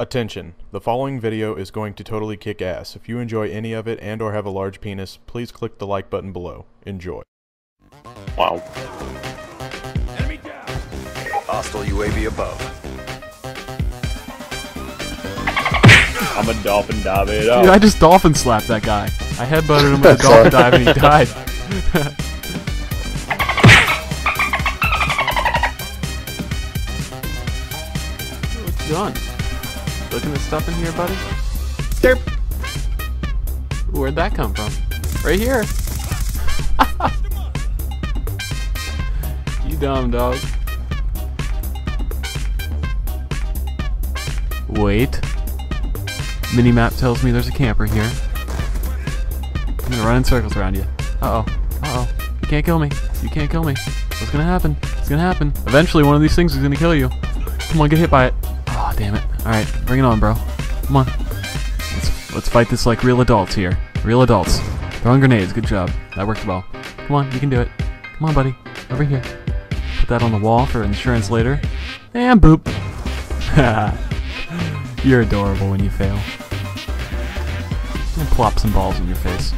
Attention, the following video is going to totally kick ass. If you enjoy any of it and or have a large penis, please click the like button below. Enjoy. Wow. Enemy down. Hostile UAV above. I'm a dolphin dive it Dude. I just dolphin slapped that guy. I headbutted him with a dolphin dive and he died. what you doing? Looking at stuff in here, buddy? Where'd that come from? Right here. you dumb dog. Wait. Minimap tells me there's a camper here. I'm gonna run in circles around you. Uh oh. Uh oh. You can't kill me. You can't kill me. What's gonna happen? It's gonna happen. Eventually, one of these things is gonna kill you. Come on, get hit by it. Oh, damn it. Alright, bring it on, bro. Come on. Let's, let's fight this like real adults here. Real adults. Throwing grenades. Good job. That worked well. Come on, you can do it. Come on, buddy. Over here. Put that on the wall for insurance later. And boop. You're adorable when you fail. And plop some balls in your face.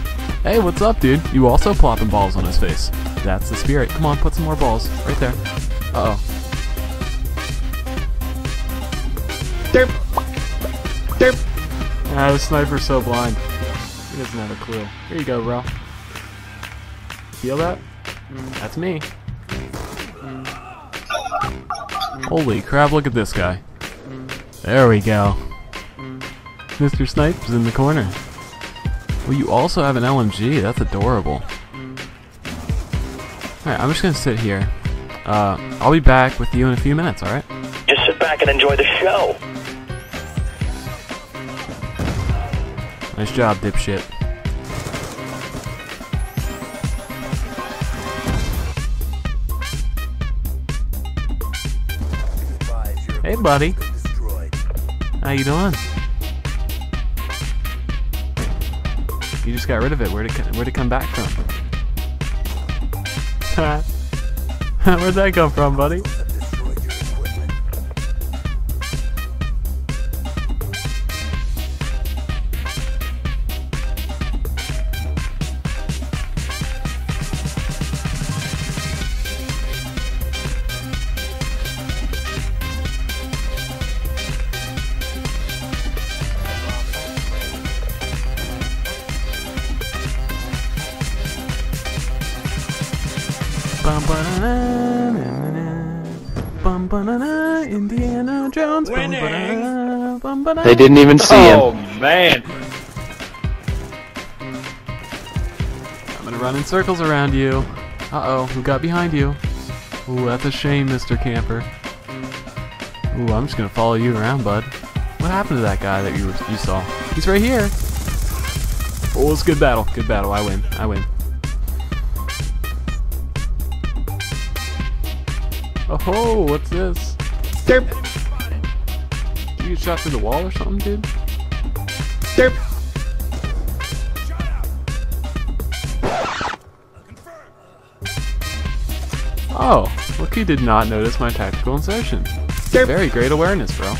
Hey, what's up, dude? You also plopping balls on his face. That's the spirit. Come on, put some more balls. Right there. Uh-oh. Derp. Derp. Ah, the sniper's so blind. He doesn't have a clue. Here you go, bro. Feel that? That's me. Holy crap, look at this guy. There we go. Mr. Snipes in the corner. Well, you also have an LMG. That's adorable. Alright, I'm just gonna sit here. Uh, I'll be back with you in a few minutes, alright? Just sit back and enjoy the show. Nice job, dipshit. Hey, buddy. How you doing? You just got rid of it. Where'd it, where'd it come back from? Where'd that come from, buddy? Bum ba-da-da, na-na-na. Bum ba-da-da, Indiana Jones. Bum ba-da-da, bum ba-da. They didn't even see Oh, him. man. I'm gonna run in circles around you. Uh oh, who got behind you? Ooh, that's a shame, Mr. Camper. Ooh, I'm just gonna follow you around, bud. What happened to that guy that you you saw? He's right here. Oh, it's good battle. Good battle. I win. I win. Oh ho, what's this? Derp. Did you get shot through the wall or something, dude? Derp. Oh, look he did not notice my tactical insertion. Very great awareness, bro.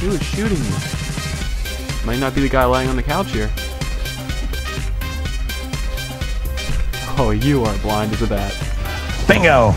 He was shooting me. Might not be the guy lying on the couch here. Oh, you are blind as a bat. Bingo!